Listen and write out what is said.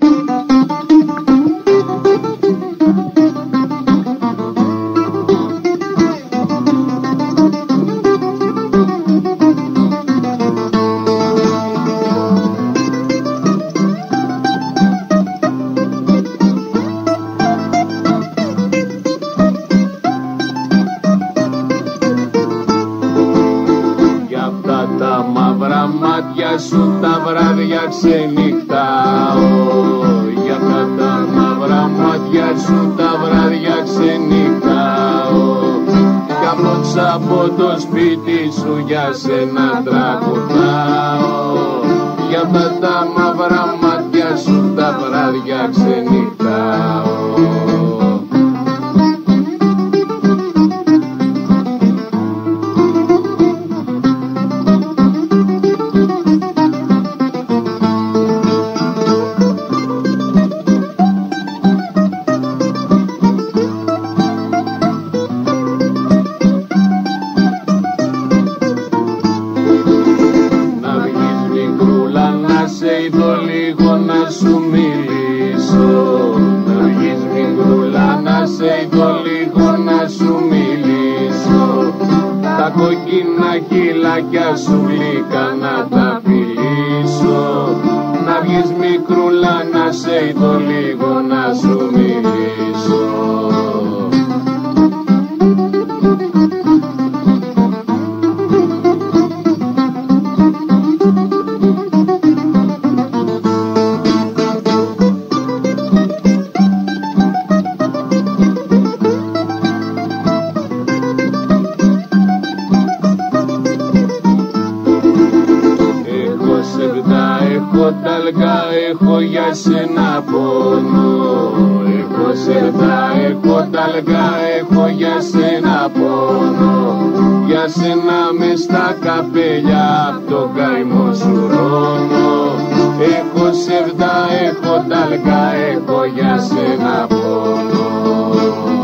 Thank you. Μαύρα μάτια σου τα βράδια ξενυχτάω. Για αυτά τα μαύρα μάτια σου τα βράδια ξενυχτάω. Κι απόξ από το σπίτι σου για σένα τραγουδάω. Για αυτά τα μαύρα μάτια σου τα βράδια ξενυχτάω σε είδω λίγο να σου μιλήσω. Να βγεις μικρούλα να σε είδω λίγο να σου μιλήσω. Τα κοκκίνα χειλάκια σου γλυκά να τα φιλήσω. Να βγεις μικρούλα να σε είδω λίγο να σου μιλήσω έχω ταλγά, έχω για σένα πόνο Έχω σεβδά, έχω ταλγά, έχω για σένα πόνο Για σένα μες στα καπέλια απ' το καημό σου ρώνω Έχω σεβδά, έχω ταλγά, έχω για σένα πόνο